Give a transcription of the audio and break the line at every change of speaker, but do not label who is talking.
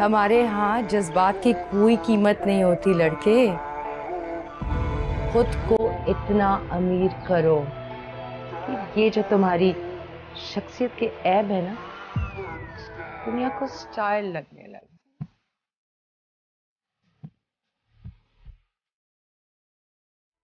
हमारे यहाँ जज्बात की कोई कीमत नहीं होती, लड़के। खुद को इतना अमीर करो। कि ये जो तुम्हारी शख्सियत के ऐब है ना, दुनिया को स्टाइल लगने